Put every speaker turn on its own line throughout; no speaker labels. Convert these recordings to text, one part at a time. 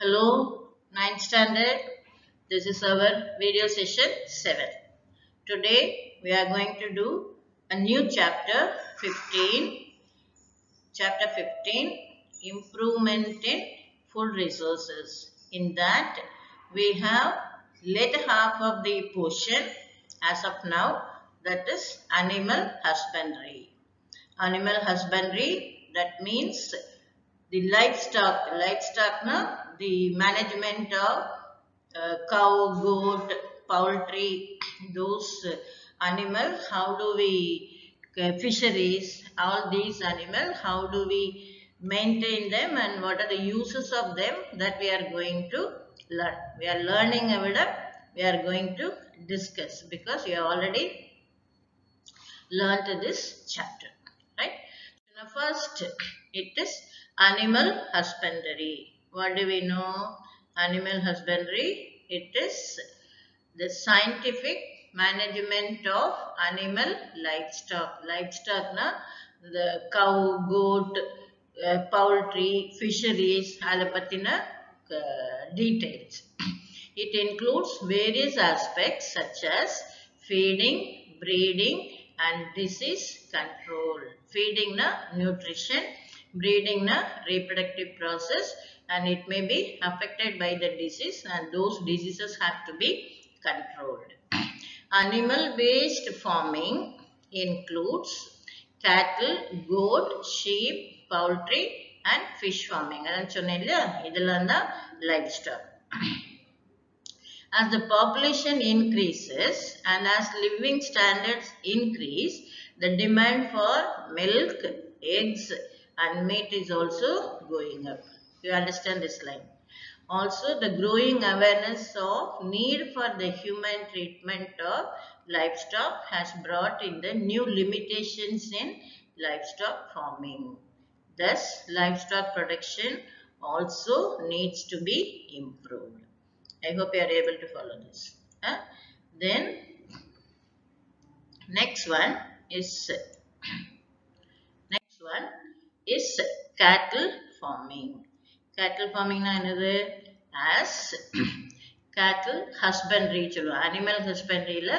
Hello, 9th standard. This is our video session 7. Today we are going to do a new chapter 15. Chapter 15 Improvement in Food Resources. In that we have later half of the portion as of now that is animal husbandry. Animal husbandry that means the livestock livestock na the management of uh, cow goat poultry those uh, animal how do we uh, fisheries all these animals, how do we maintain them and what are the uses of them that we are going to learn? We are learning about we are going to discuss because we have already learned this chapter right? Now first it is animal husbandry what do we know? Animal husbandry, it is the scientific management of animal livestock. Livestock, na? the cow, goat, uh, poultry, fisheries, alapatina uh, details. It includes various aspects such as feeding, breeding and disease control. Feeding, na? nutrition, breeding na reproductive process and it may be affected by the disease and those diseases have to be controlled. Animal based farming includes cattle, goat, sheep, poultry and fish farming. அதான் சொன்னேன் இல்லையா இதெல்லாம் தான் livestock. As the population increases and as living standards increase, the demand for milk, eggs and meat is also going up. You understand this line. Also, the growing awareness of need for the human treatment of livestock has brought in the new limitations in livestock farming. Thus, livestock production also needs to be improved. I hope you are able to follow this. Huh? Then, next one is next one is cattle farming. Cattle farming na என்னது as cattle husbandry சொல்லுவோம் animal husbandry ல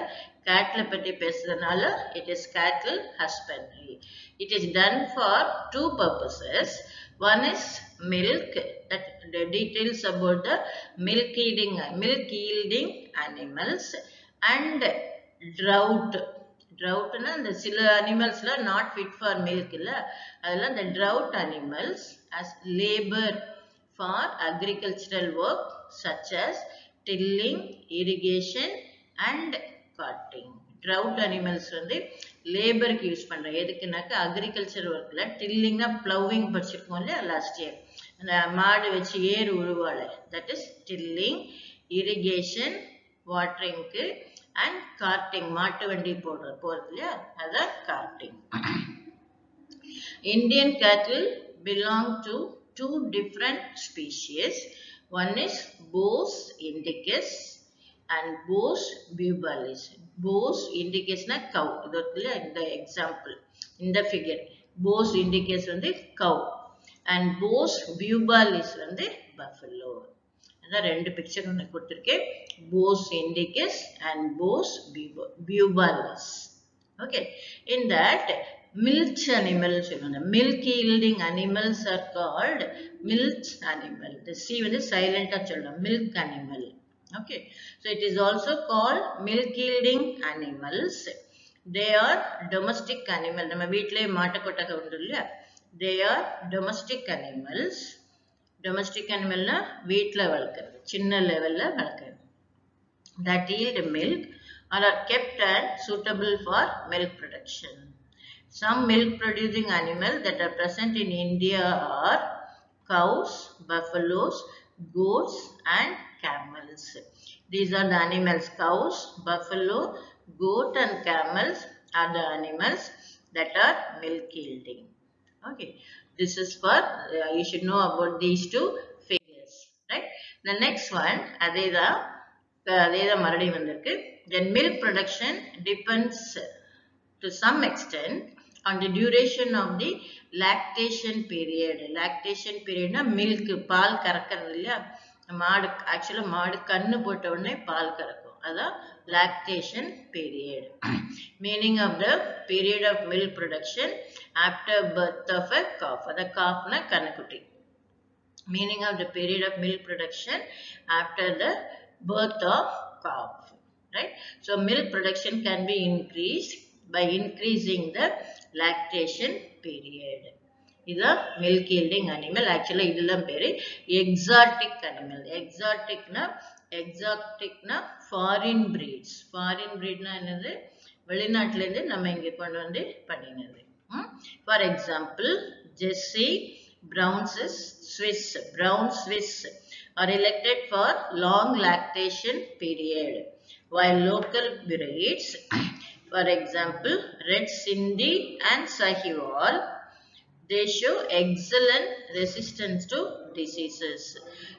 cattle பத்தி பேசுறதுனால it is cattle husbandry. It is done for two purposes. One is milk that the details about the milk yielding milk yielding animals and drought ட்ரவுட்னா இந்த சில அனிமல்ஸ்லாம் not fit for milk இல்லை. அதெல்லாம் இந்த draught animals as labour for agricultural work such as tilling irrigation and carting draught animals வந்து லேபருக்கு use பண்ணுறேன் எதுக்குனாக்கா அக்ரிகல்ச்சர் ஒர்க்கில் டில்லிங்னா ப்ளவிங் படிச்சிருக்கோம் இல்லையா லாஸ்ட் இயர் அந்த மாடு வச்சு ஏர் உருவாலை. தட் இஸ் டில்லிங் இரிகேஷன் வாட்டரிங்க்கு அண்ட் கார்டிங் மாட்டு வண்டி போடுற போறது இல்லையா? அதான் carting Indian cattle belong to two different species one is Bos indicus and Bos bubalis Bos இண்டிகேஸ்னா cow இது இருக்குல்ல இந்த எக்ஸாம்பிள் இந்த ஃபிகர் போஸ் இண்டிகேஸ் வந்து கவ் அண்ட் போஸ் பியூபாலிஸ் வந்து பஃபலோ அதான் ரெண்டு பிக்சர் ஒன்று கொடுத்துருக்கேன். Bos indicus and Bos bubalis. Okay, in that milch animals You know, milk yielding animals are called milch animal. The c வந்து சைலண்டா சொல்லணும் milk animal. Okay. So it is also called milk yielding animals. They are domestic animals. they are domestic animals. Domestic animalனா வீட்டில் வளர்க்குறது. சின்ன லெவலில் வளர்க்குறது that yield milk and are kept and suitable for milk production. Some milk producing animals that are present in India are cows, buffaloes, goats and camels. These are the animals cows, buffalo, goat and camels are the animals that are milk yielding. Okay, this is for uh, you should know about these two figures, right? The next one, Adeda அதே தான் மறுபடியும் வந்திருக்கு. Then milk production depends to some extent on the duration of the lactation period lactation பீரியட்னா milk பால் கறக்கிறது இல்லையா? மாடு ஆக்சுவலாக மாடு கண்ணு போட்ட உடனே பால் கறக்கும். அதான் lactation period meaning of the period of milk production after birth of a calf அதை காஃப்னா கண்ணுக்குட்டி. Meaning of the period of milk production after the birth of calf right so milk production can be increased by increasing the lactation period இதுதான் milk yielding animal actually இதெல்லாம் பேரு exotic animal எக்ஸாட்டிக்னா எக்ஸாட்டிக்னா foreign breeds foreign பிரீட்னா என்னது வெளிநாட்டுல இருந்து நம்ம இங்க கொண்டு வந்து பண்ணினது ஃபார் எக்ஸாம்பிள் ஜெஸ்ஸி brown Swiss, Swiss, brown Swiss are elected for long lactation period, while local breeds, for example, Red Sindhi and Sahiwal, they show excellent resistance to diseases.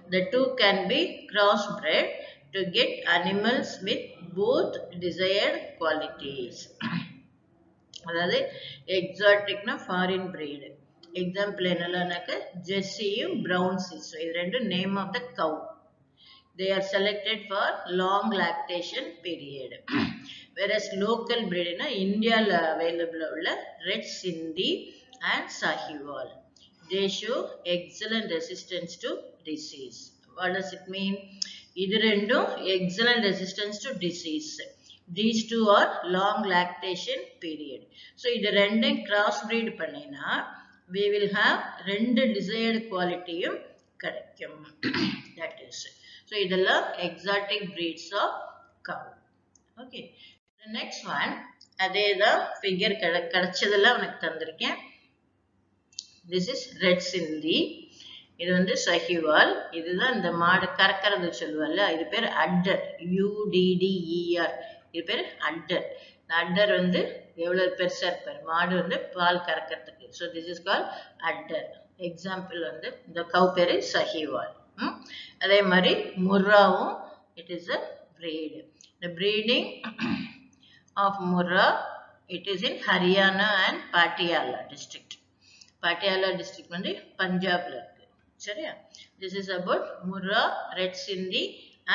The two can be crossbred to get animals with both desired qualities. அதாவது எக்ஸாட்டிக்னா foreign breed example Jesse Brown Swiss. So, this is the name of the cow. They are selected for long lactation period. Whereas local breed in India available Red Sindhi and Sahiwal. They show excellent resistance to disease. What does it mean? Either endo excellent resistance to disease. These two are long lactation period. So, either ending crossbreed panina. We will have ரெண்டு desired குவாலிட்டியும் கிடைக்கும். That is. So இதெல்லாம் exotic breeds of cow. Okay. The next one அதே தான் figure கிடைச்சதெல்லாம் உனக்கு தந்திருக்கேன். This is red சிந்தி இது வந்து சஹிவால் இதுதான் இந்த மாடு கறக்கிறது சொல்லுவாள்ல இது பேர் அட்டர் யூடிடிஇஆர் இது பேர் அட்டர் அட்டர் வந்து எவ்வளோ பெருசாக இருப்பார்? மாடு வந்து பால் கறக்கிறதுக்கு. So this is call utter example வந்து இந்த கவ் பேர் சஹிவால் அதே மாதிரி முர்ராவும் it is a breed. The breeding of Murrah, it is in Haryana and Patiala district. Patiala district வந்து பஞ்சாப்ல இருக்கு. சரியா? This is about Murrah, Red Sindhi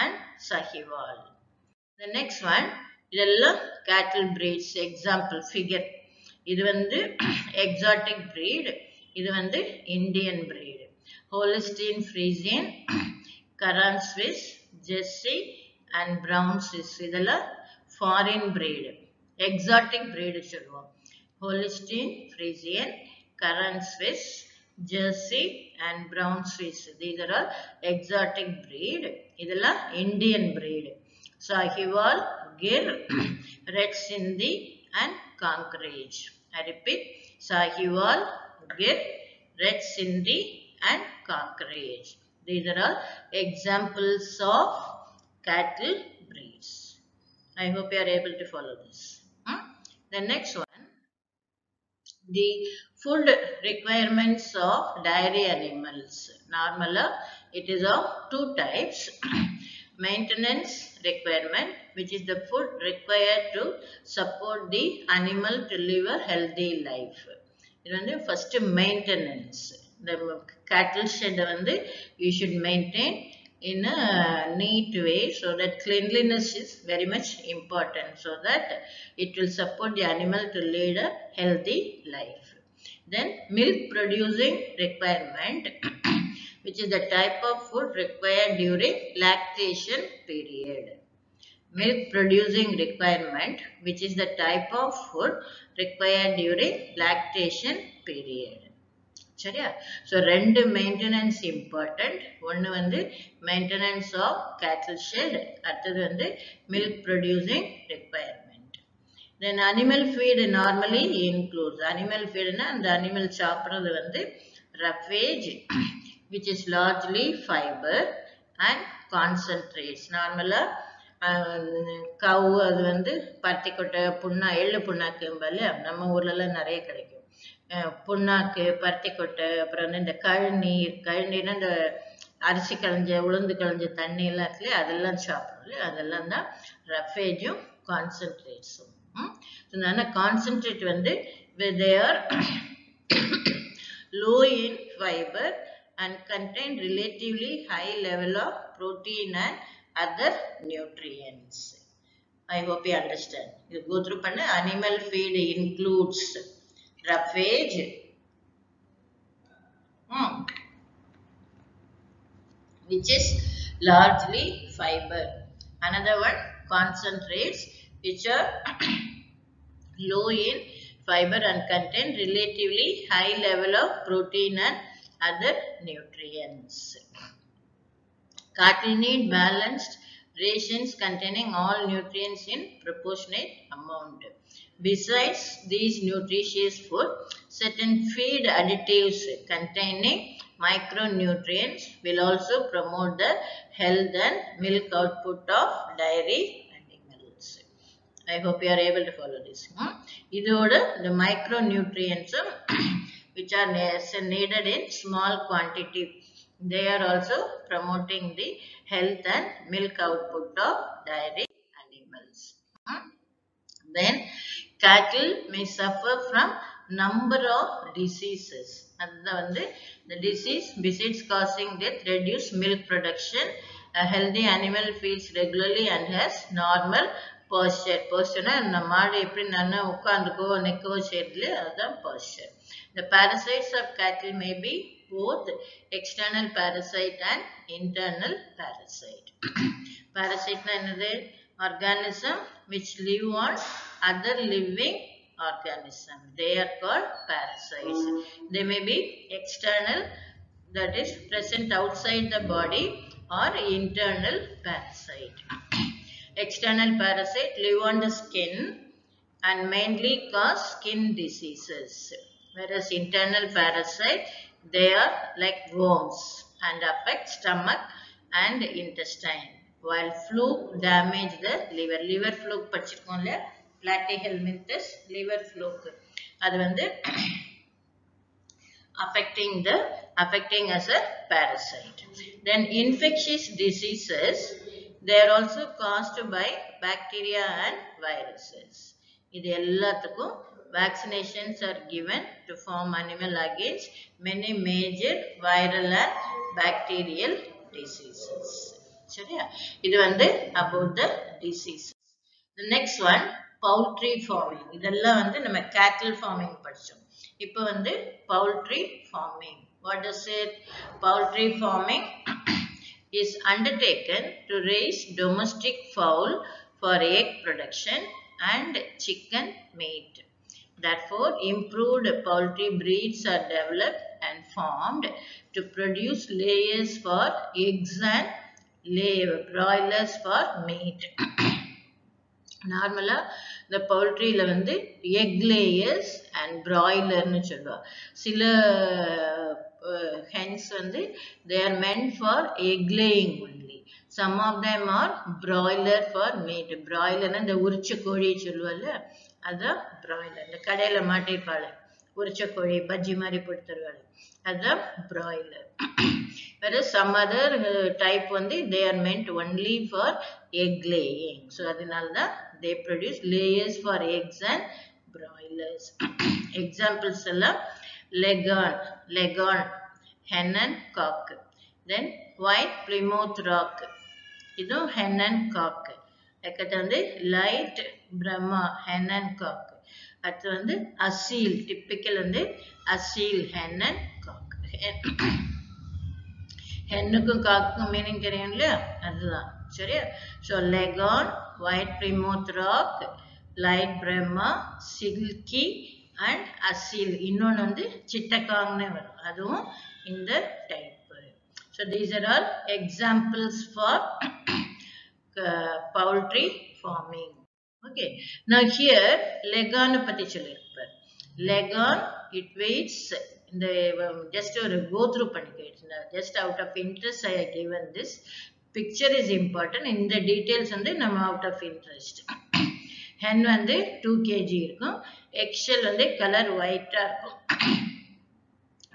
and Sahiwal. The next one இதெல்லாம் கேட்டில் பிரீட்ஸ் எக்ஸாம்பிள் ஃபிகர் இது வந்து exotic breed இது வந்து Indian breed Holstein Friesian Karan Swiss Jersey and brown Swiss இதெல்லாம் ஃபாரின் பிரீடு எக்ஸாட்டிக் பிரீடு சொல்லுவோம் Holstein Friesian Karan Swiss Jersey and brown Swiss these are all exotic breed இதெல்லாம் Indian breed Sahiwal Gir, Red Sindhi and Kankrej. I repeat, Sahiwal, Gir, Red Sindhi and Kankrej. These are all examples of cattle breeds. I hope you are able to follow this. Hmm? The next one, the food requirements of dairy animals. Normally, uh, it is of two types. maintenance requirement which is the food required to support the animal to live a healthy life இது வந்து first maintenance the cattle shed வந்து you should maintain in a neat way so that cleanliness is very much important so that it will support the animal to lead a healthy life then milk producing requirement which is the type of food required during lactation period. Milk producing requirement which is the type of food required during lactation period. சரியா so ரெண்டு maintenance important ஒன்று வந்து maintenance of கேட்டில் shed அடுத்தது வந்து milk producing requirement தென் animal feed normally includes animal ஃபீடுனா அந்த animal சாப்பிட்றது வந்து roughage which is largely fiber and concentrates. நார்மலாக கவு அது வந்து பருத்திக்கொட்டை புண்ணா எள்ளு புண்ணாக்கு இல்லையா? நம்ம ஊர்லலாம் நிறைய கிடைக்கும். புண்ணாக்கு பருத்திக்கொட்டை அப்புறம் வந்து இந்த கழுநீர் கழுநீர்னா இந்த அரிசி களைஞ்ச உளுந்து களைஞ்ச தண்ணி எல்லாம் அதெல்லாம் சாப்பிடும் அதெல்லாம் தான் ரஃபேஜும் கான்சன்ட்ரேட்ஸும். அதனால கான்சன்ட்ரேட் வந்து they are low in fibre and contain relatively high level of protein and other nutrients. I hope you understand. You go through panna animal feed includes roughage, hmm, which is largely fiber. Another one concentrates which are low in fiber and contain relatively high level of protein and other nutrients. Cattle need balanced rations containing all nutrients in proportionate amount. Besides these nutritious food, certain feed additives containing micronutrients will also promote the health and milk output of dairy animals. I hope you are able to follow this. Hmm? இதோட the micronutrients which are ne- needed in small quantity they are also promoting the health and milk output of dairy animals. Hmm? Then cattle may suffer from number of diseases. அதுதான் வந்து the disease besides causing death reduce milk production a healthy animal feeds regularly and has normal posture posture நம்ம மாடு எப்படி நல்லா உட்காந்துக்கோ நிற்கவோ செய்யறதுல அதுதான் posture the parasites of cattle may be both external parasite and internal parasite parasite என்னது organism which live on other living organism they are called parasites they may be external that is present outside the body or internal parasite external parasite live on the skin and mainly cause skin diseases whereas internal parasite they are like worms and affect stomach and intestine while fluke damage the liver liver fluke படிச்சிருக்கோம் இல்லையா platyhelminthes liver fluke அது வந்து affecting the affecting as a parasite then infectious diseases they are also caused by bacteria and viruses இது எல்லாத்துக்கும் vaccinations are given to form animal against many major viral and bacterial diseases சரியா இது வந்து about the diseases the next one poultry farming இதெல்லாம் வந்து நம்ம cattle farming படிச்சோம் இப்போ வந்து poultry farming what is it poultry farming is undertaken to raise domestic fowl for egg production and chicken meat. Therefore, improved poultry breeds are developed and formed to produce layers for eggs and lay broilers for meat. நார்மலா இந்த பவுல்ட்ரியில வந்து egg layers and பிராய்லர்னு சொல்லுவா சில hens வந்து they are meant for egg laying only some of them are broiler for meat பிராய்லர்னா இந்த உரிச்ச கோழி சொல்லுவல்ல அதுதான் பிராய்லர் இந்த கடையில மாட்டிருப்பாள் உரிச்ச கோழி பஜ்ஜி மாதிரி போட்டு அதுதான் broiler whereas some other uh, type வந்து they are meant only for egg laying so அதனால தான் they produce layers for eggs and broilers. Examples எல்லாம் leghorn leghorn hen and cock then white plymouth rock இதுவும் hen and cock அடுத்து வந்து light brahma hen and cock அடுத்து வந்து Aseel typical வந்து Aseel hen and cock ஹென்னுக்கும் காக்கும் மீனிங் தெரியும் இல்லையா அதுதான் சரியா so leghorn white Plymouth rock light Brahma silkie and Aseel இன்னொன்று வந்து சிட்டக்காங்னு வரும். அதுவும் இந்த type so these are all examples for poultry farming okay நான் ஹியர் லெகான்னு பற்றி சொல்லியிருப்பார். லெகான் இட் வெயிட்ஸ் இந்த um, ஜஸ்ட் ஒரு கோத்ரூ பண்ணிக்கிட்டு just out of interest I given this picture is important இந்த டீட்டெயில்ஸ் வந்து நம்ம அவுட் ஆஃப் இன்ட்ரெஸ்ட் ஹென் வந்து டூ கேஜி இருக்கும். எக்ஷல் வந்து கலர் ஒயிட்டாக இருக்கும்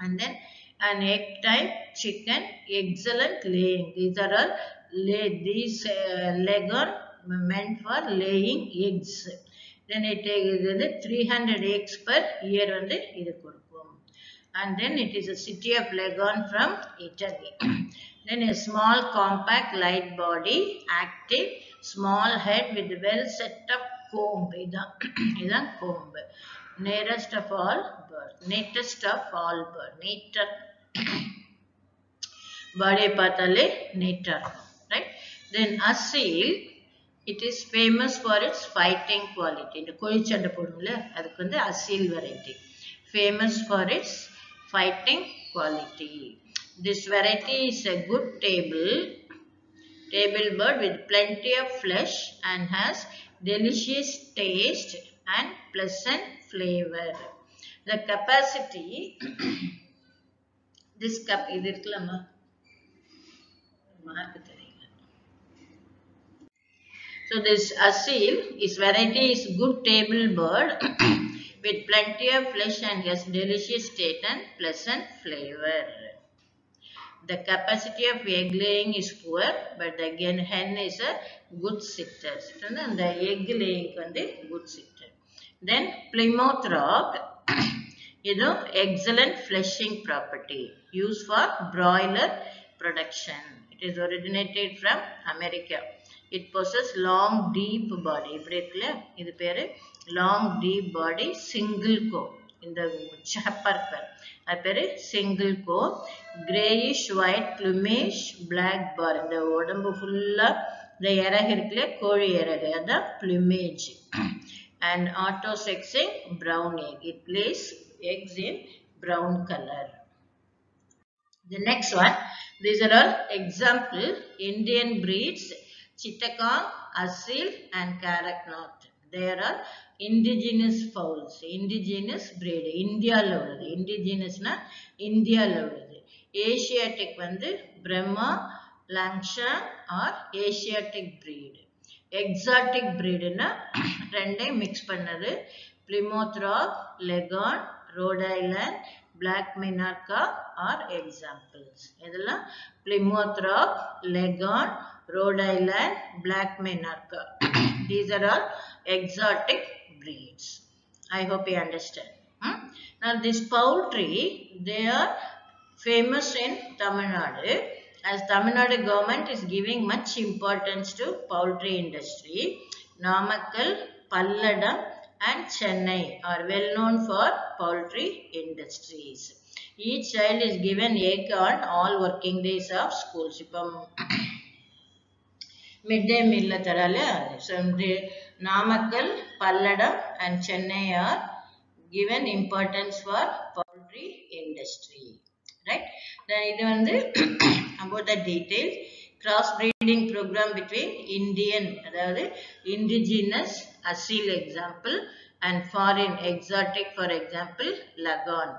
and then an egg type chicken excellent laying these are all lay these uh, leghorn meant for laying eggs then it இது வந்து 300 eggs per year வந்து இது கொடுக்கும் and then it is a city of Legon from Italy. then a small compact light body, active, small head with well set up comb. This is comb. Nearest of all birds. Neatest of all birds. Neater. Bade patale neater. Right? Then Asil. It is famous for its fighting quality. Asil variety. Famous for its fighting quality. This variety is a good table. Table bird with plenty of flesh and has delicious taste and pleasant flavor. The capacity, this cup, இது இருக்கலாமா mark தெரியல So this asil is variety is good table bird with plenty of flesh and has delicious taste and pleasant flavor. The capacity of egg laying is poor, but again hen is a good sitter இது வந்து அந்த egg லேயிங்க்கு வந்து good sitter then Plymouth rock இதுவும் excellent fleshing property use for broiler production it is originated from America it possess long deep body இப்படி இருக்குல்ல? இது பேர் லாங் டீப் பாடி சிங்கிள் கோ இந்த சேப்பர் பேர் அது பேர் சிங்கிள் கோ greyish white plumage black bar இந்த உடம்பு ஃபுல்லாக the erahirkle koli erahe the plumage. And auto-sexing brown egg. It lays eggs in brown color. The next one. These are all example indian breeds chittagong asil and Kadaknath there are indigenous fowls indigenous breed. India level indigenous na india level asiatic vandu brahma langshan are asiatic breed exotic பிரீடுன்னு ரெண்டையும் mix பண்ணது Plymouth rock leghorn Rhode Island black Minorca are examples இதெல்லாம் Plymouth rock leghorn Rhode Island black Minorca these are all exotic breeds. I hope you understand Hmm? Now this poultry, they are famous in Tamil as Tamil Nadu government is giving much importance to poultry industry, Namakkal, Palladam and Chennai are well known for poultry industries. Each child is given egg on all working days of school. Mid day meal So, Namakkal, Palladam, and Chennai are given importance for poultry industry right then இது வந்து about the details cross breeding program between indian அதாவது indigenous asil example and foreign exotic for example lagon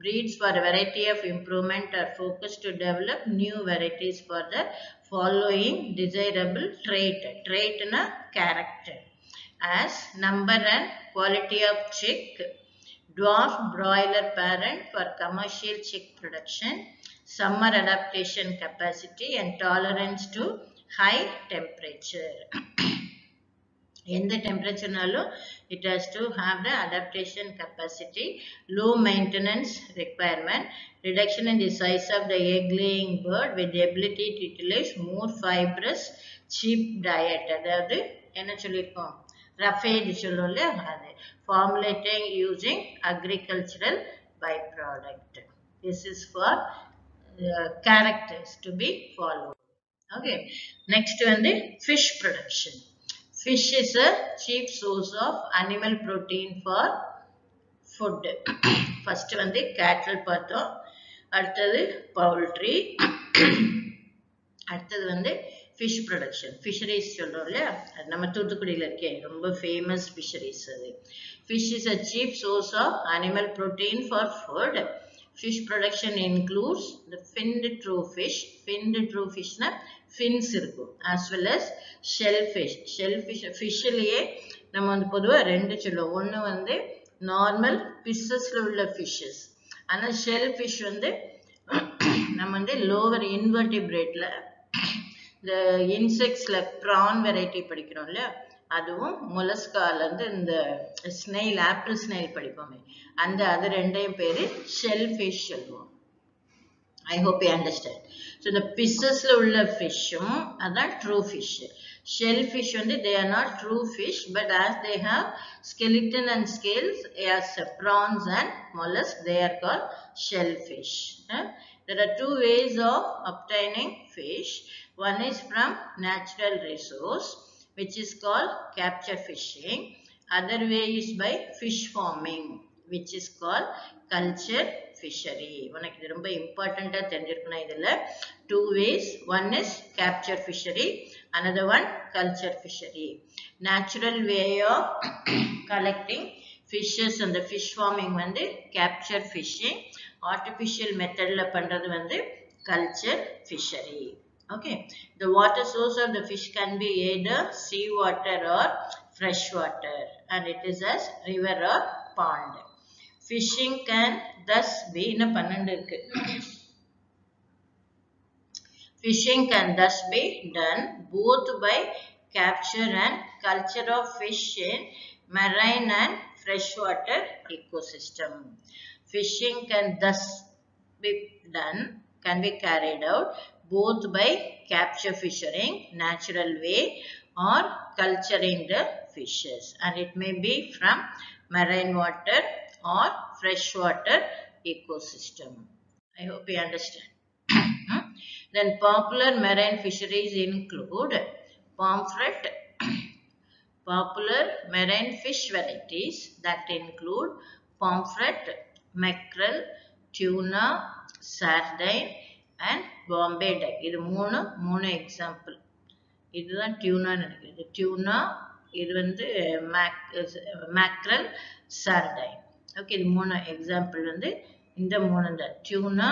breeds for a variety of improvement are focused to develop new varieties for the following desirable trait trait na character as number and quality of chick dwarf broiler parent for commercial chick production summer adaptation capacity and tolerance to high temperature எந்த டெம்பரேச்சர்னாலும் it has to have the adaptation capacity low maintenance requirement reduction in the size of the egg laying bird with ability to utilise more fibrous cheap diet அதாவது என்ன சொல்லியிருக்கோம் roughage சொல்லுவோம் இல்லையா அது formulating using agricultural by product this is for characters to be follow okay next வந்து fish production Fish is a chief source of animal protein for food. First வந்து cattle பார்த்தோம் அடுத்தது poultry அடுத்தது வந்து ஃபிஷ் ப்ரொடக்ஷன் ஃபிஷரிஸ் சொல்கிறோம் இல்லையா அது நம்ம தூத்துக்குடியில் இருக்கே ரொம்ப ஃபேமஸ் ஃபிஷரிஸ் அது. Fish is a cheap source of animal protein for food fish production includes the finned true fish finned true ஃபிஷ்னா fins இருக்கும் as well as shell fish shell fish ஃபிஷ்ஷிலேயே நம்ம வந்து பொதுவாக ரெண்டு சொல்லுவோம். ஒன்று வந்து நார்மல் பிஸ்ஸஸில் உள்ள ஃபிஷ்ஷஸ் ஆனால் ஷெல் ஃபிஷ் வந்து நம்ம வந்து லோவர் இன்வெர்டிபிரேட்டில் இந்த இன்செக்ட்ஸில் ப்ரான் வெரைட்டி படிக்கிறோம் இல்லையா? அதுவும் முலஸ்காலேருந்து இந்த ஸ்னெயில் ஆப்பிள் ஸ்னெயில் படிப்போமே. அந்த அது ரெண்டையும் பேர் ஷெல் ஃபிஷ் சொல்லுவோம். I hope you understand so இந்த பிஸ்ஸஸில் உள்ள ஃபிஷ்ஷும் அதான் ட்ரூ ஃபிஷ்ஷு ஷெல் ஃபிஷ் வந்து they are not true fish but as they have skeleton and scales as prawns and molluscs they are call shell fish there are two ways of obtaining fish one is from natural resource which is called capture fishing other way is by fish farming which is called culture fishery உனக்கு இது ரொம்ப இம்பார்ட்டண்டா தெரிஞ்சிருக்கணும் இதுல two ways one is capture fishery another one culture fishery natural way of collecting fishes and the fish farming வந்து capture fishing artificial methodல பண்றது வந்து culture fishery okay the water source of the fish can be either sea water or fresh water and it is as river or pond fishing can thus be இன்னும் பன்னெண்டு இருக்கு Fishing can thus be done both by capture and culture of fish in marine and freshwater ecosystem. Fishing can thus be done, can be carried out both by capture fishing, natural way, or culturing the fishes. And it may be from marine water or freshwater ecosystem. I hope you understand. Then popular marine fisheries include pomfret, popular marine fish varieties that include pomfret, mackerel tuna sardine and Bombay type இது மூணு மூணு example இதுதான் டியூனான்னு நினைக்கிறது tuna இது வந்து make mackerel sardine okay இது மூணு example வந்து இந்த மூணு தான் tuna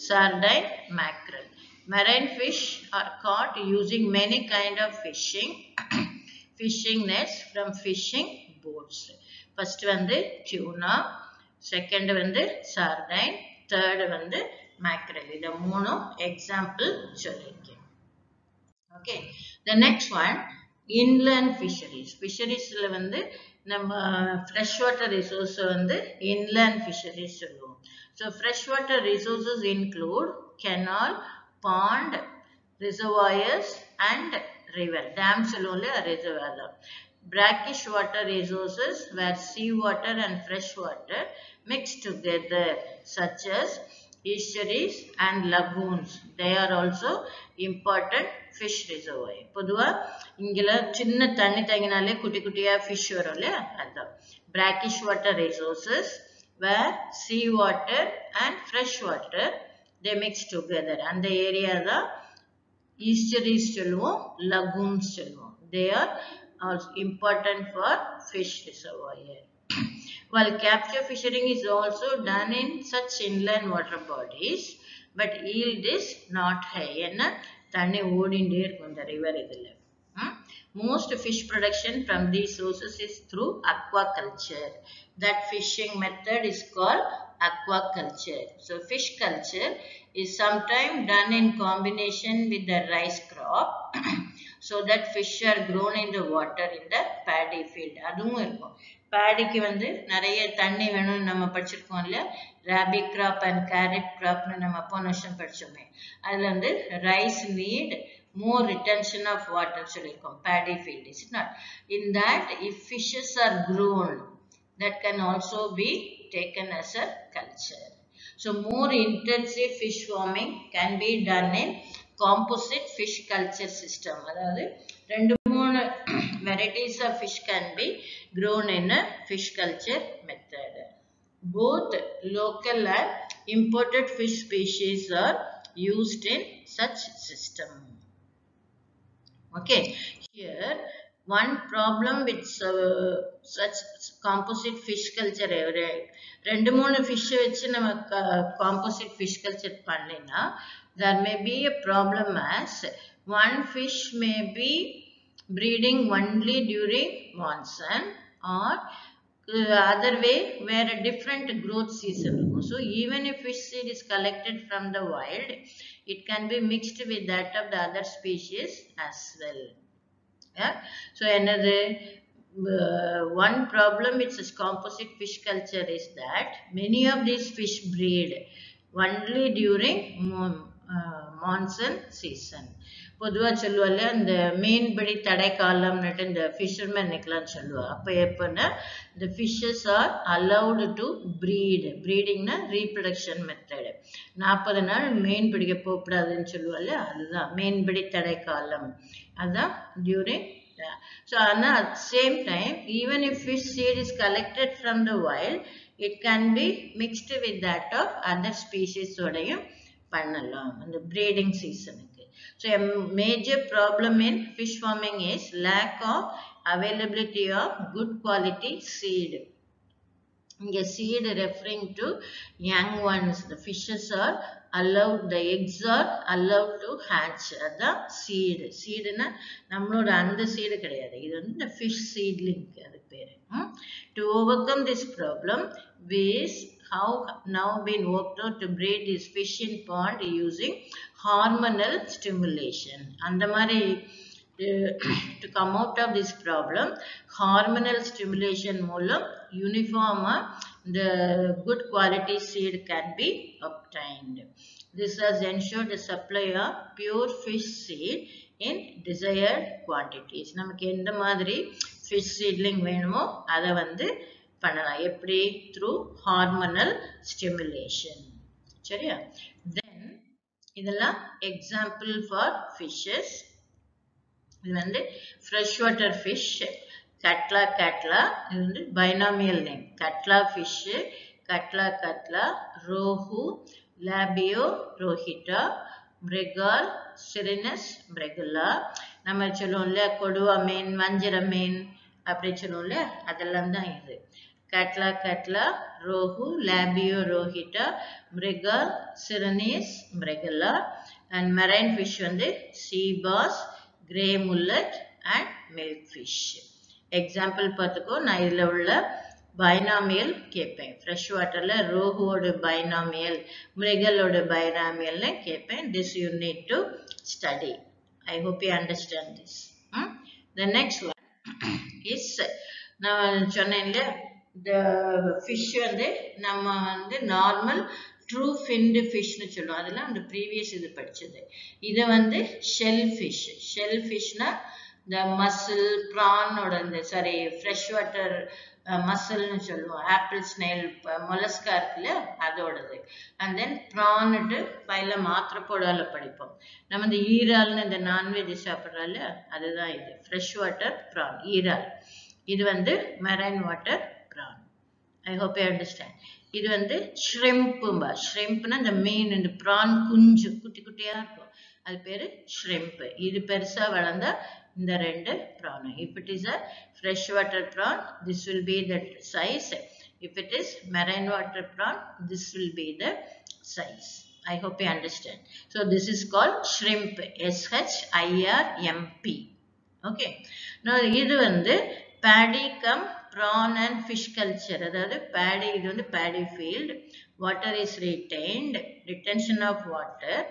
sardine mackerel marine fish are caught using many kind of fishing fishing nets from fishing boats first வந்து டியூனா செகண்ட் வந்து சர்டைன் தேர்டு வந்து மேக்ரல் இதை மூணும் எக்ஸாம்பிள் சொல்லியிருக்கேன் okay the next one inland fisheries ஃபிஷரிஸில் வந்து நம்ம ஃப்ரெஷ் வாட்டர் ரிசோர்ஸை வந்து இன்லேண்ட் ஃபிஷரிஸ் சொல்லுவோம். So fresh water resources include canal pond reservoirs and river dam சொல்லுவோம்ல reservoir Brackish water resources where sea water and fresh water mix together such as estuaries and lagoons. They are also important fish reservoir. பொதுவா இங்கல சின்ன தண்ணி தங்கினாலே குட்டி குட்டியா fish வரும் இல்லையா அதான் brackish water resources where sea water and fresh water they mix together அந்த area தான் estuaries சொல்லுவோம் lagoons சொல்லுவோம் they are also important for fish reservoir while capture fishing is also done in such inland water bodies but yield is not high என்ன தண்ணி ஓடிண்டே இருக்கும் இந்த river இதுல most fish production from these sources is through aquaculture that fishing method is called aquaculture. So fish culture is sometimes done in combination with the rice crop so that fish are grown in the water in the paddy field. அதுவும் இருக்கும் பேடிக்கு வந்து நிறைய தண்ணி வேணும்னு நம்ம படிச்சிருக்கோம் இல்லையா rabi crop and கேரட் கிராப்னு நம்ம போன வருஷம் படிச்சோமே அதுல வந்து rice need more retention of water சொல்லியிருக்கோம் paddy field is it not in that if fishes are grown that can also be taken as a culture so more intensive fish farming can be done in composite fish culture system அதாவது ரெண்டு மூணு varieties of fish can be grown in a fish culture method both local and imported fish species are used in such system Okay, here one problem with uh, such composite fish culture ரெண்டு மூணு fish வச்சு நம்ம composite fish culture பண்ணலைன்னா there may be a problem as one fish may be breeding only during monsoon or other way where a different growth season. So even if fish seed is collected from the wild, it can be mixed with that of the other species as well. Yeah. So another uh, one problem with this composite fish culture is that many of these fish breed only during monsoon season பொதுவாக சொல்லுவோம் அந்த இந்த மீன்பிடி தடை காலம்னுட்டு இந்த fisherman நிற்கலாம்னு சொல்லுவோம் அப்போ எப்போன்னா இந்த fishes are allowed to breed ப்ரீடிங்னா reproduction method நாற்பது நாள் மீன் பிடிக்க போகக்கூடாதுன்னு சொல்லுவோம் இல்லையா அதுதான். மீன்பிடி தடை காலம் அதுதான் டியூரிங் ஸோ ஆனால் at same time even if fish seed is collected from the wild it can be mixed with that of other ஸ்பீஷீஸோடையும் பண்ணலாம். அந்த பிரீடிங் சீசனுக்கு so major problem in fish farming is lack of availability of good quality seed இங்கே seed referring to young ones the fishes are allowed the eggs are allowed to hatch. அதான் seed சீடுனா நம்மளோட அந்த seed கிடையாது. இது வந்து இந்த fish seedling அது பேர். To overcome this problem ways how now been worked out to breed this fish in pond using hormonal stimulation. அந்த மாதிரி uh, to come out of this problem, hormonal stimulation மூலம் uniform the good quality seed can be obtained. This has ensured the supply of pure fish seed in desired quantities. நமக்கு எந்த மாதிரி fish seedling வேணுமோ அதை வந்து பண்ணலாம். எப்படி? Through hormonal stimulation சரியா? தென் இதெல்லாம் எக்ஸாம்பிள் ஃபார் ஃபிஷ்ஷஸ் இது வந்து fresh water fish catla catla. இது வந்து binomial name catla fish catla catla. Rohu labeo rohita. Mrigal cirrhinus mrigala. நம்ம சொல்லுவோம் இல்லையா? கொடுவா மீன் வஞ்சிர மீன் அப்படி சொல்லுவோம் இல்லையா? அதெல்லாம் தான் இது. Catla catla rohu labeo rohita mrigal cirrhinus mrigala and marine fish வந்து seabass grey mullet and milk fish example பார்த்துக்கோ நான் இதில் உள்ள பைனாமியல் கேட்பேன் ஃப்ரெஷ் வாட்டரில் ரோஹுவோட பைனாமியல் மிருகலோட பைனாமியல்னு கேட்பேன் this you need to study I hope you understand this the next one is நான் சொன்னேன் இல்லையா? ஃபிஷ் வந்து நம்ம வந்து நார்மல் ட்ரூ ஃபின்டு ஃபிஷ்னு சொல்லுவோம். அதெல்லாம் அந்த ப்ரீவியஸ் இது படித்தது இது வந்து ஷெல் ஃபிஷ் ஷெல் ஃபிஷ்னால் இந்த மசில் ப்ரானோட இந்த சாரி ஃப்ரெஷ் வாட்டர் மசில்னு சொல்லுவோம். ஆப்பிள் ஸ்னெயில் மொலஸ்கா இருக்குல்ல அதோடது. அண்ட் தென் ப்ரான்ட்டு பயில மாத்திரை போடால படிப்போம். நம்ம இந்த ஈரால்னு இந்த நான்வெஜ் சாப்பிட்றால அதுதான் இது. ஃப்ரெஷ் வாட்டர் ப்ரான் ஈரால். இது வந்து marine water I hope I understand இது வந்து ஷ்ரிம்பும்பா ஷ்ரெம்ப்னா இந்த மீன் இந்த ப்ரான் குஞ்சு குட்டி குட்டியா இருக்கும். அது பேரு ஷ்ரிம்ப். இது பெருசா வளர்ந்தா இந்த ரெண்டு prawn if it is a fresh water prawn this will be the size if it is marine water prawn this will be the size I hope you understand so this is call shrimp S H R I M P okay இது வந்து paddy cum PRAN and fish culture அதாவது பேடி இது வந்து Bedi field water is retained retention of water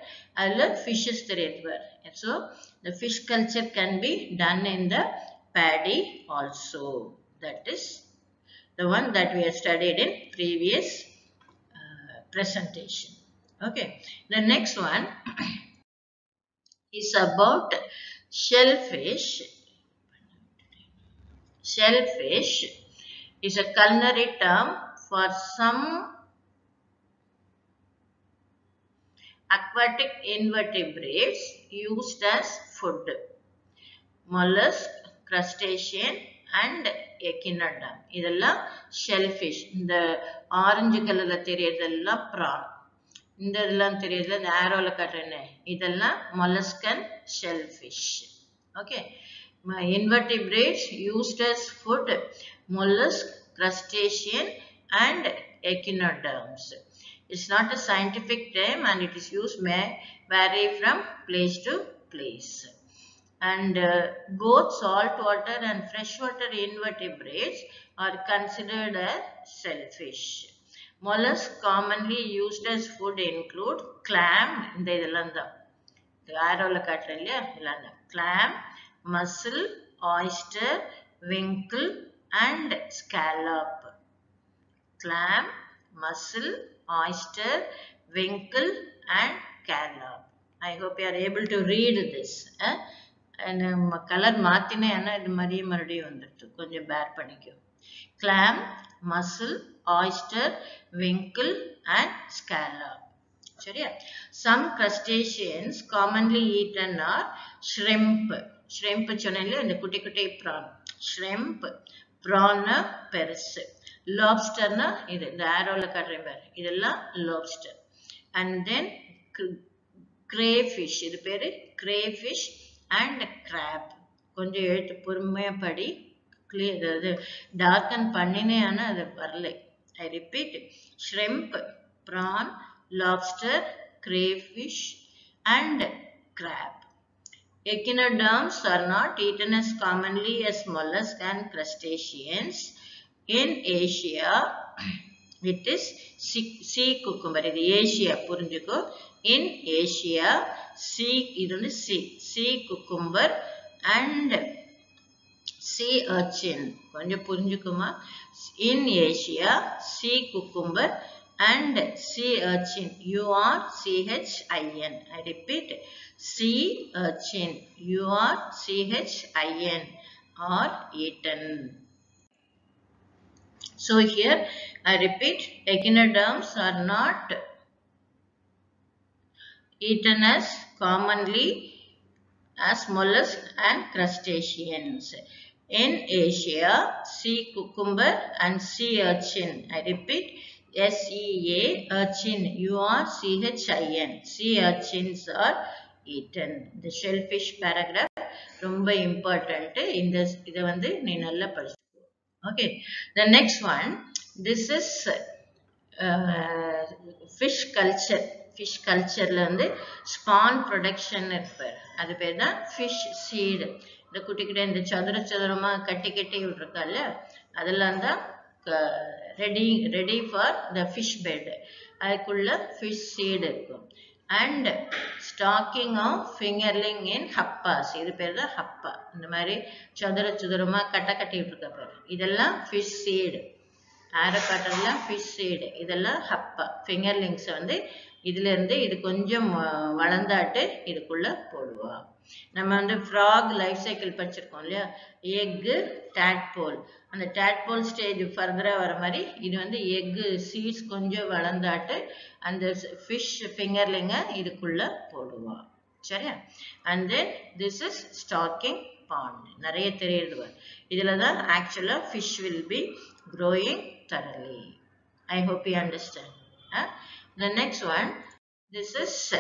அதில் fishes தெரியுது so the fish culture can be done in the Bedi also that is the one that we have studied in previous uh, presentation. Okay, the next one is about shellfish. Shellfish is a culinary term for some aquatic invertebrates used as food. Mollusk, crustacean and echinoderm. இதெல்லாம் shellfish. இந்த orange கலர்ல தெரியறதெல்லாம் prawn. இந்த இதெல்லாம் தெரியுதுல இந்த ஆரோல காட்டுறேன்னு இதெல்லாம் molluscan shellfish. Okay. Invertebrates used as food, mollusk, crustacean and echinoderms. It's not a scientific term and it is used may vary from place to place. And uh, both saltwater and freshwater invertebrates are considered as shellfish. Mollusks commonly used as food include clam, இந்த இதெல்லாம் தான் இந்த ஆரோல காட்டுறேன் இல்லையா இதெல்லாம் தான் clam, Mussel, oyster, winkle and scallop. Clam, mussel, oyster, winkle and scallop. I hope you are able to read this. Eh? And I am going bear panikyo. Clam, mussel, oyster, winkle and scallop. Some crustaceans commonly eaten are uh, shrimp. ஷ்ரெம்ப் சொன்னேன் இந்த குட்டி குட்டி PRAN. ஷ்ரெம்ப் ப்ரான்னா பெருசு. லாப்ஸ்டர்னா இது இந்த ஆரோவில் காட்டுறேன் பாரு இதெல்லாம் லாப்ஸ்டர். அண்ட் தென் கிரேஃபிஷ் இது பேர் கிரேஃபிஷ் அண்ட் கிராப் கொஞ்சம் எழுத்து பொறுமையாக படி. கிளியர் அது டார்க்கன் பண்ணினே ஆனால் அது வரல. I repeat shrimp prawn lobster crayfish and crab Echinoderms are not eaten as commonly as mollusks and crustaceans. In Asia, it is sea, sea cucumber. இது ஏசியா புரிஞ்சுக்கோ இன் ஏசியா சீ இது வந்து C sea cucumber and C urchin கொஞ்சம் புரிஞ்சுக்குமா இன் Asia C cucumber and sea urchin uh, u r c h i n. I repeat sea urchin uh, u r c h i n. Are eaten so here i repeat echinoderms are not eaten as commonly as mollusks and crustaceans. In asia sea cucumber and sea urchin. I repeat S-E-A, urchin, U-R-C-H-I-N. Sea urchins are eaten. The shellfish paragraph ரொம்ப important இந்த இதை வந்து நீ நல்லா படிச்சுக்கோ. Okay the next one this is fish culture fish கல்ச்சரில் வந்து span production இருப்பார் அது பேர் தான் ஃபிஷ் சீடு இந்த குட்டிக்கிட்ட இந்த சதுர சதுரமாக கட்டி கட்டி விட்ருக்கால அதெல்லாம் தான் ready ready for the fish bed அதுக்குள்ள ஃபிஷ் சீடு இருக்கும். And stocking of fingerling in hapas இது பேர் தான் ஹப்பா இந்த மாதிரி சதுர சதுரமா கட்டை கட்டிட்டு இருக்க பேர். இதெல்லாம் ஃபிஷ் சீடு ஆரக்காட்டெல்லாம் ஃபிஷ் சீடு இதெல்லாம் ஹப்பா ஃபிங்கர்லிங்ஸை வந்து இதுல இருந்து இது கொஞ்சம் வளர்ந்தாட்டு இதுக்குள்ள போடுவோம் நம்ம வந்து ஃப்ராக் லைஃப் சைக்கிள் படிச்சிருக்கோம் இல்லையா? எக்கு டேட்போல் அந்த டேட்போல் ஸ்டேஜ் ஃபர்தராக வர மாதிரி இது வந்து எக்கு சீட்ஸ் கொஞ்சம் வளர்ந்தாட்டு அந்த ஃபிஷ் ஃபிங்கர்லிங்க இதுக்குள்ள போடுவா. சரியா? And then this is stocking pond நிறைய தெரியுது இதில் தான் ஆக்சுவலாக fish will be growing தரலி I hope you understand one this is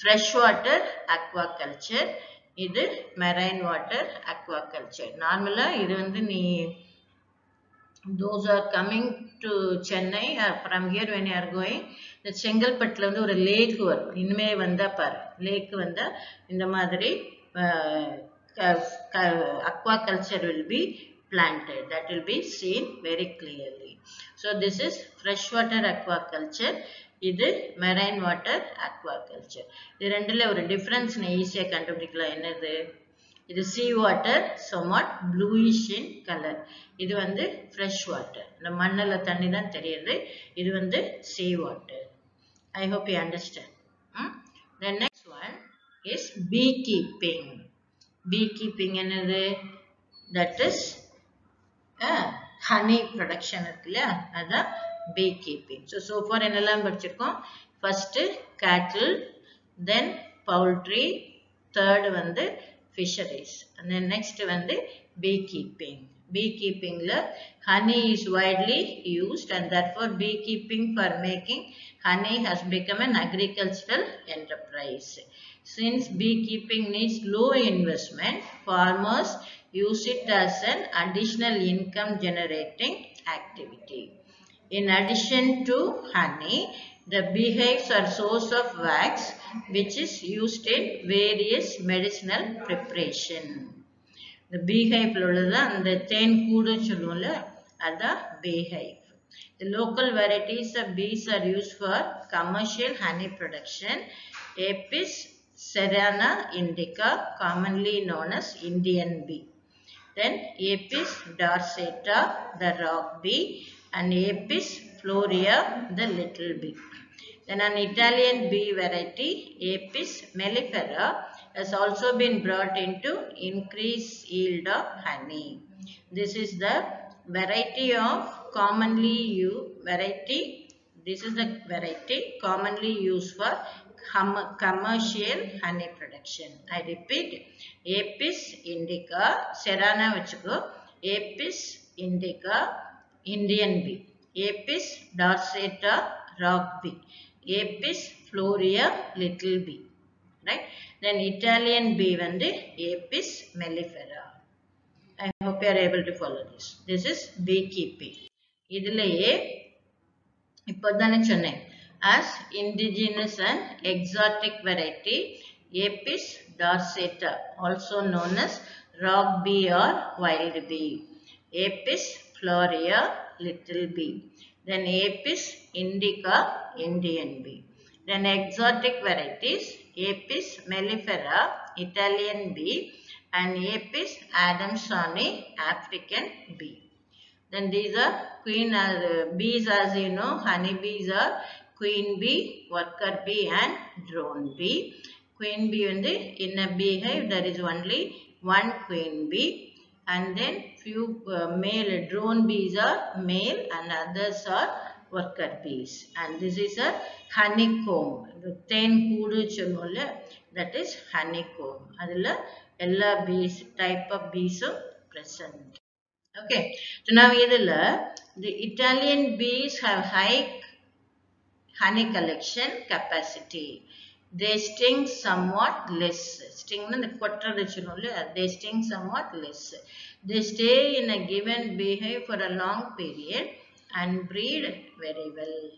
fresh water aquaculture இது மெரைன் வாட்டர் aquaculture. நார்மலாக இது வந்து நீ those are coming to Chennai from here when are going இந்த செங்கல்பட்டில் வந்து ஒரு லேக் வரும் இனிமே வந்தால் பாரு லேக் வந்தால் இந்த மாதிரி aquaculture will be planted that will be seen very clearly so this is freshwater aquaculture இது மெரைன் வாட்டர் அக்வா கல்ச்சர் இது ரெண்டில் ஒரு டிஃப்ரென்ஸ் நான் ஈஸியாக கண்டுபிடிக்கலாம் என்னது இது sea water somewhat bluish in colour இது வந்து ஃப்ரெஷ் வாட்டர் இந்த மண்ணில் தண்ணி தான் தெரியுது. இது வந்து sea water I hope you understand the next one is beekeeping beekeeping என்னது தட் இஸ் ஹனி ப்ரொடக்ஷன் இருக்கு இல்லையா? அதுதான் பீ கீப்பிங் ஸோ சோஃபார் என்னெல்லாம் படிச்சிருக்கோம்? First cattle then poultry third வந்து ஃபிஷரிஸ் தென் நெக்ஸ்ட் வந்து பீ keeping B கீப்பிங்கில் honey is widely used and தட்ஃபார் B keeping for making honey has become an agricultural enterprise. Since beekeeping needs low investment, farmers use it as an additional income generating activity. In addition to honey, the beehives are source of wax which is used in various medicinal preparation. The beehive உள்ளதான் அந்த தேன் கூடு சொல்லுவோம்ல அதான் beehive. The local varieties of bees are used for commercial honey production. Apis cerana indica, commonly known as Indian bee. then Apis dorsata, the rock bee, and Apis florea, the little bee. Then an Italian bee variety, Apis mellifera, has also been brought into increase yield of honey. This is the variety of commonly used variety. This is the variety commonly used for com- commercial honey production. I repeat, Apis indica, cerana vachiko, Apis indica, Indian bee. Apis dorsata, rock bee. Apis florea, little bee. Right? Then Italian bee வந்து Apis mellifera. I hope you are able to follow this. This is beekeeping. இதுலயே இப்போதானே சொன்னேன் as indigenous and exotic variety Apis dorsata also known as rock bee or wild bee. Apis florea little bee. Then Apis indica, Indian bee. Then exotic varieties, Apis mellifera, Italian bee and Apis adansonii, African bee. Then these are queen uh, bees as you know, honey bees are queen bee, worker bee and drone bee. Queen bee in the in a beehive there is only one queen bee and then few uh, male drone bees are male and others are worker bees and this is a honeycomb தேன் கூடு சொல்லுவோம்ல that is honeycomb அதில் எல்லா bees type of bees present Okay. So now இதில் the Italian bees have high honey collection capacity. they sting somewhat less. Sting in the quadrature, they sting somewhat less. They stay in a given beehive for a long period and breed very well.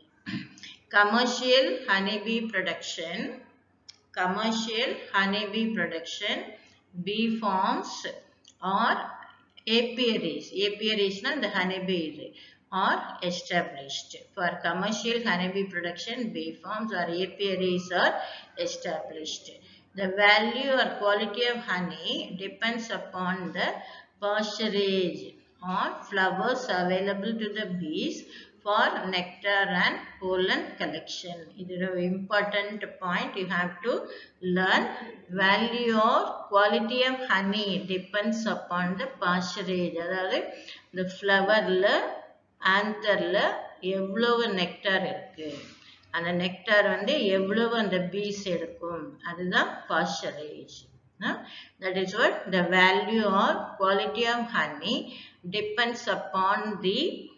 Commercial honeybee production, commercial honeybee production, bee farms or apiaries. Apiaries na the honeybee are established. For commercial honeybee production, bee farms or apiaries are established. The value or quality of honey depends upon the pasturage or flowers available to the bees for nectar and pollen collection. It is an important point you have to learn. Value or quality of honey depends upon the pasturage. அதாவது இந்த ஃப்ளவரில் ஆந்தரில் எவ்வளவு nectar இருக்கு அந்த nectar வந்து எவ்வளவு அந்த piece எடுக்கும் அதுதான் பாஸ்டரேஜ் that is what the value or quality of honey depends upon the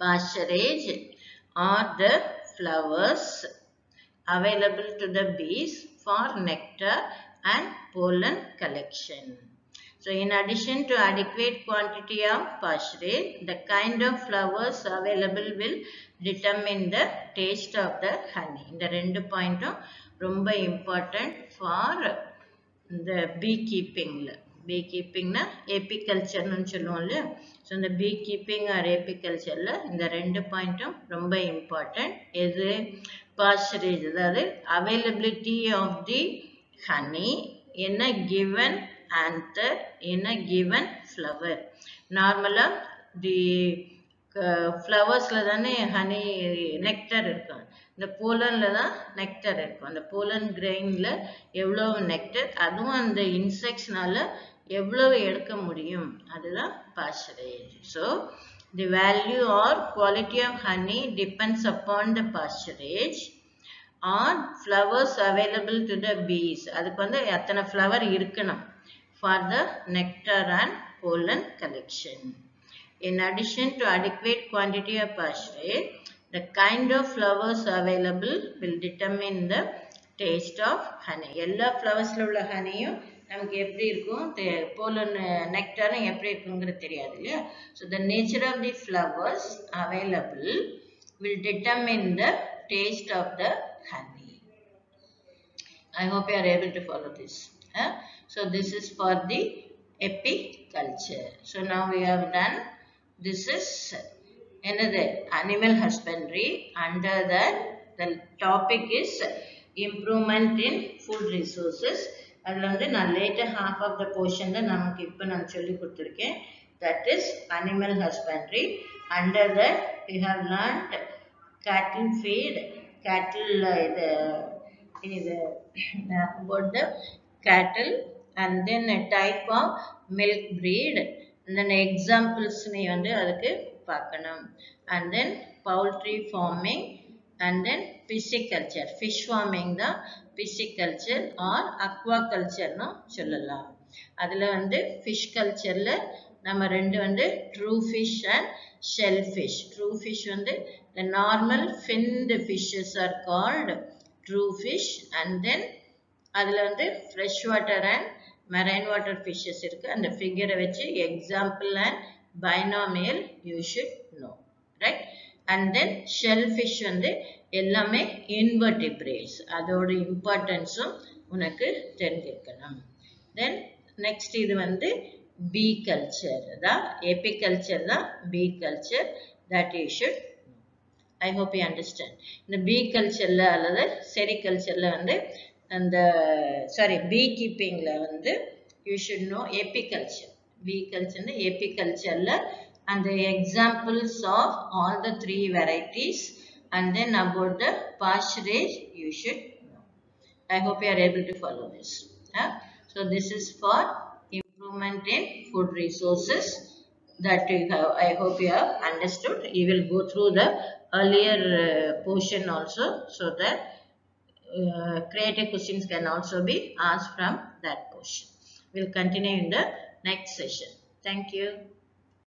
pasturage or the flowers available to the bees for nectar and pollen collection. So in addition to adequate quantity of pasturage, the kind of flowers available will determine the taste of the honey. இந்த ரெண்டு பாயிண்ட்டும் ரொம்ப important for இந்த பீ கீப்பிங்கில் பீ கீப்பிங்னா ஏபிகல்ச்சர்னு சொல்லுவோம்ல so இந்த பீ keeping R ஏபிகல்ச்சரில் இந்த ரெண்டு பாயிண்ட்டும் ரொம்ப இம்பார்ட்டன்ட் எது பாஸ்டரேஜ் அதாவது availability of the honey in a given anther in a given flower. நார்மலாக தி ஃப்ளவர்ஸில் தானே ஹனி நெக்டர் இருக்கும். இந்த போலனில் தான் நெக்டர் இருக்கும். அந்த போலன் கிரெயினில் எவ்வளோ நெக்டர் அதுவும் அந்த இன்செக்ட்ஸ்னால எவ்வளவு எடுக்க முடியும்? அதுதான் pasturage so the value or quality of honey depends upon the pasturage or flowers available to the bees அதுக்கு வந்து எத்தனை ஃப்ளவர் இருக்கணும்? For the nectar and pollen collection In addition to adequate quantity of pasturage, the kind of flowers available will determine the taste of honey. எல்லா ஃப்ளவர்ஸில் உள்ள ஹனியும் நமக்கு எப்படி இருக்கும்? போலன் நெக்டரும் எப்படி இருக்குங்கிறது தெரியாது இல்லையா? So the nature of the flowers available will determine the taste of the honey. I hope you are able to follow this. Huh? So this is for the apiculture. So now we have done this is another animal husbandry under that the topic is improvement in food resources அதில் வந்து நான் later half of the போர்ஷனில் நமக்கு இப்போ நான் சொல்லி கொடுத்துருக்கேன் that is animal husbandry under that you have learnt cattle feed cattle இது இது about the cattle and then a type of milk breed and then examples நீ வந்து அதுக்கு பார்க்கணும் and then poultry farming and then pisciculture fish farming தான் pisciculture or aquacultureனு சொல்லலாம் அதில் வந்து ஃபிஷ் கல்ச்சரில் நம்ம ரெண்டு வந்து true fish and shellfish. True fish வந்து the normal finned fishes are called true fish and then அதில் வந்து fresh water and marine water fishes இருக்கு அந்த figure வச்சு example and binomial you should know right and then shellfish வந்து எல்லாமே invertebrates அதோட importance உம் உனக்கு தெரிஞ்சிருக்கலாம் then next இது வந்து பீ கல்ச்சர் தான் ஏபி கல்ச்சர் தான் பீ culture that you should I hope you understand இந்த பீ கல்ச்சரில் அல்லது செரிகல்ச்சரில் வந்து அந்த சாரி பீ கீப்பிங்கில் வந்து you should know AB culture B கல்ச்சர்னு AB கல்ச்சரில் அந்த examples of all the three varieties and then about the பாஸ்டரேஜ் you should know I hope you are able to follow this so this is for improvement in food resources that you have i hope you have understood. You will go through the earlier uh, portion also so that uh, creative questions can also be asked from that portion. We'll continue in the next session. Thank you